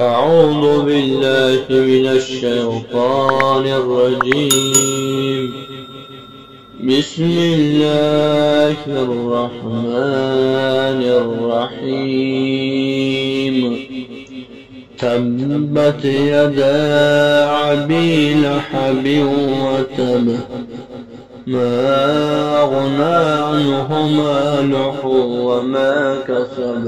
أعوذ بالله من الشيطان الرجيم. بسم الله الرحمن الرحيم. تبت يدا عبي لحب وتب. ما أغنى عنه ماله وما كسب.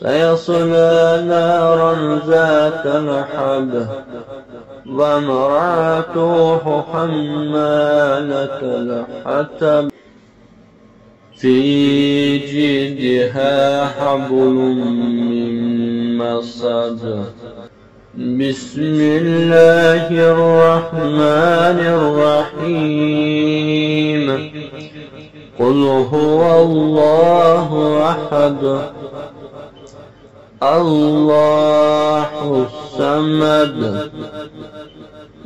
سيصلى نارا ذات لحب وامرأته حمالة الحطب في جيدها حبل من مصد. بسم الله الرحمن الرحيم. قل هو الله أحد. الله الصمد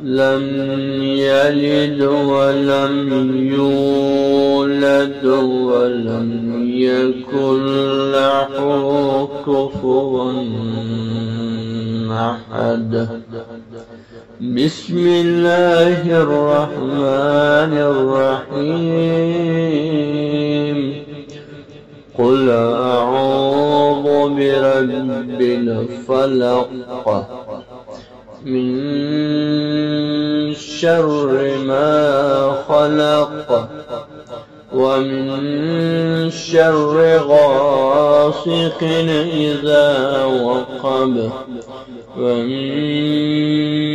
لم يلد ولم يولد ولم يكن له كفوا أحد. بسم الله الرحمن الرحيم. قل أعوذ برب الفلق من شر ما خلق ومن شر غاسق إذا وقب ومن